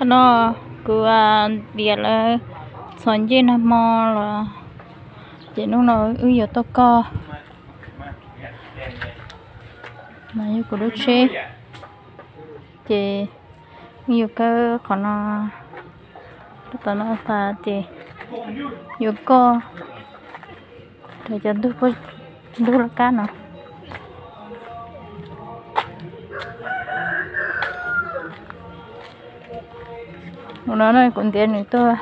nó cứ à, việc là sòn dê nam mò là chỉ nó nó ư giờ to co. Mà như của đứa chê thì nhiều cơ còn nó tao nó ta thì nhiều co. Thời gian tôi có đu là cá nào? Nó nói cũng tiền nữa tôi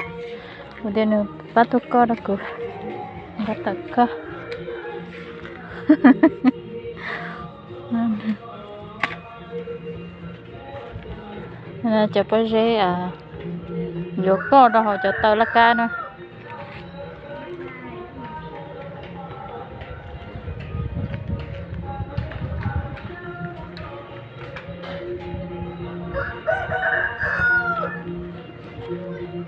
cũng tiền nữa bắt tôi co đó cứ bắt tôi co là cho bớt rễ à. Vô co đó họ cho tao là ca nữa.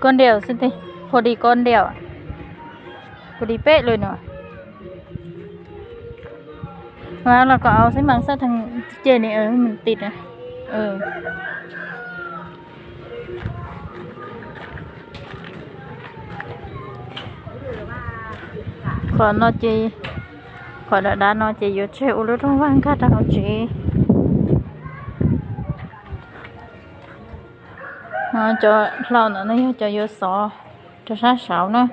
Con đèo xin thì phô đi con đèo phô đi pet luôn nữa và là có áo xin bằng sát thằng trên này ở mình tịt à. Ừ. Còn nó còn đã đã nó chỉ vô chơi ô lúc trong Ờ, cho lâu nữa nó cho vô sọ cho sáng sạo nữa